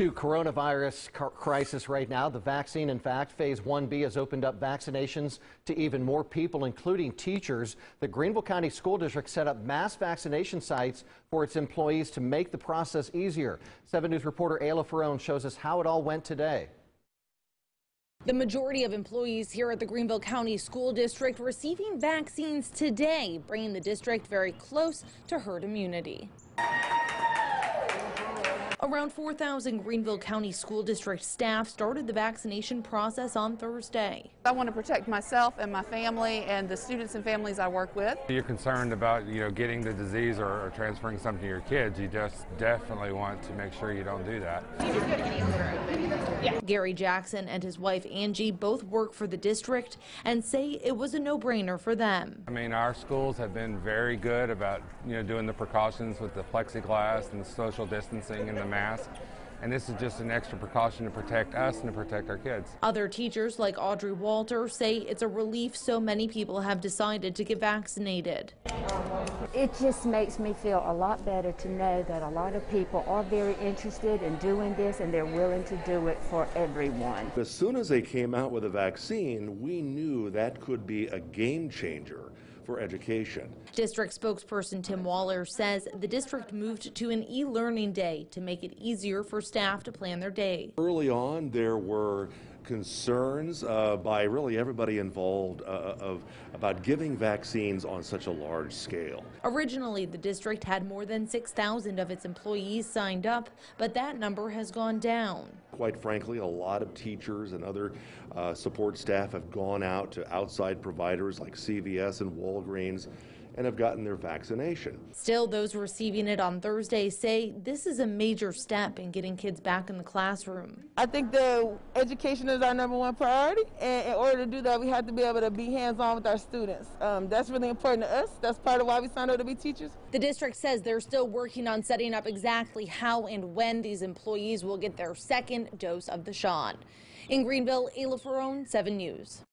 to coronavirus crisis right now. The vaccine, in fact, phase 1B has opened up vaccinations to even more people, including teachers. The Greenville County School District set up mass vaccination sites for its employees to make the process easier. 7 News reporter Ayla Ferrone shows us how it all went today. The majority of employees here at the Greenville County School District receiving vaccines today, bringing the district very close to herd immunity. Around 4,000 Greenville County School District staff started the vaccination process on Thursday. I want to protect myself and my family and the students and families I work with. You're concerned about, you know, getting the disease or, or transferring something to your kids. You just definitely want to make sure you don't do that. Yeah. Gary Jackson and his wife Angie both work for the district and say it was a no-brainer for them. I mean, our schools have been very good about, you know, doing the precautions with the plexiglass and the social distancing and the mask. And this is just an extra precaution to protect us and to protect our kids. Other teachers like Audrey Walter say it's a relief so many people have decided to get vaccinated. It just makes me feel a lot better to know that a lot of people are very interested in doing this and they're willing to do it for everyone. As soon as they came out with a vaccine, we knew that could be a game changer for education. District spokesperson Tim Waller says the district moved to an e-learning day to make it easier for staff to plan their day. Early on, there were concerns uh, by really everybody involved uh, of about giving vaccines on such a large scale. Originally, the district had more than 6,000 of its employees signed up, but that number has gone down. Quite frankly, a lot of teachers and other uh, support staff have gone out to outside providers like CVS and Walgreens and have gotten their vaccination. Still, those receiving it on Thursday say this is a major step in getting kids back in the classroom. I think the education is our number one priority, and in order to do that, we have to be able to be hands-on with our students. Um, that's really important to us. That's part of why we signed up to be teachers. The district says they're still working on setting up exactly how and when these employees will get their second dose of the shot. In Greenville, Ayla Ferrone, 7 News.